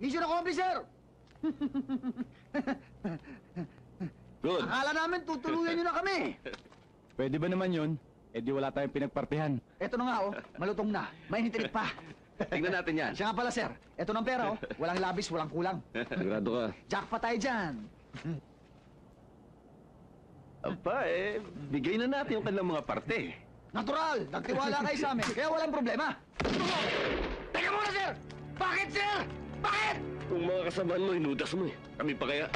Mission accomplished, sir! Good. Akala namin tutuluyan nyo na kami. Pwede ba naman yun? Eh di wala tayong pinagpartihan. Eto na nga, oh. Malutong na. May hinitrip pa. Tingnan natin yan. Siya nga pala, sir. Eto ng pera, oh. Walang labis, walang kulang. Sigurado ka. Jackpot tayo dyan. Aba, eh, bigay na natin yung kanilang mga parte. Natural! Nagtiwala kayo sa amin, kaya walang problema. Teka muna, sir! Bakit, sir? Bakit? Kung mga kasamaan mo, inudas mo eh. Kami pa kaya?